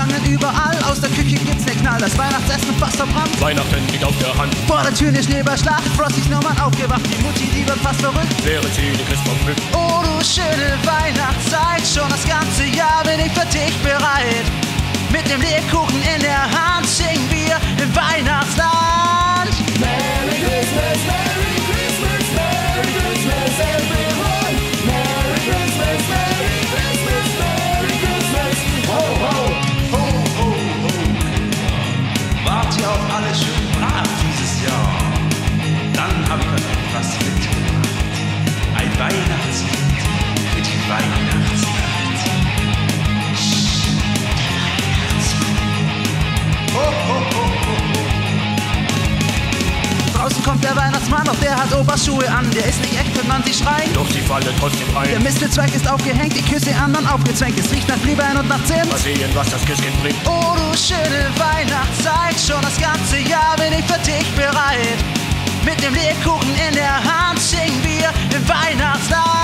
Stangen überall, aus der Küche gibt's den Knall, das Weihnachtsessen fast verbrannt. Weihnachten liegt auf der Hand. Vor der Tür die Schneeballschlacht, Frostys nochmal aufgewacht, die Mutti, die wird fast verrückt. Wäre sie die Christbaumglück. Oh du schöne Weihnachtszeit, schon das ganze Jahr bin ich für dich bereit. Mit dem Lebkuchen Und der Weihnachtsmann, doch der hat Oberschuhe an. Der ist nicht echt, wenn man sie schreit. Doch sie fallen trotzdem ein. Der Mistelzweig ist aufgehängt, die Küsse anderen aufgezwängt. Es riecht nach Glühwein und nach Zimt. Mal sehen, was das Küsschen bringt. Oh, du schöne Weihnachtszeit. Schon das ganze Jahr bin ich für dich bereit. Mit dem Lebkuchen in der Hand singen wir den Weihnachtslied.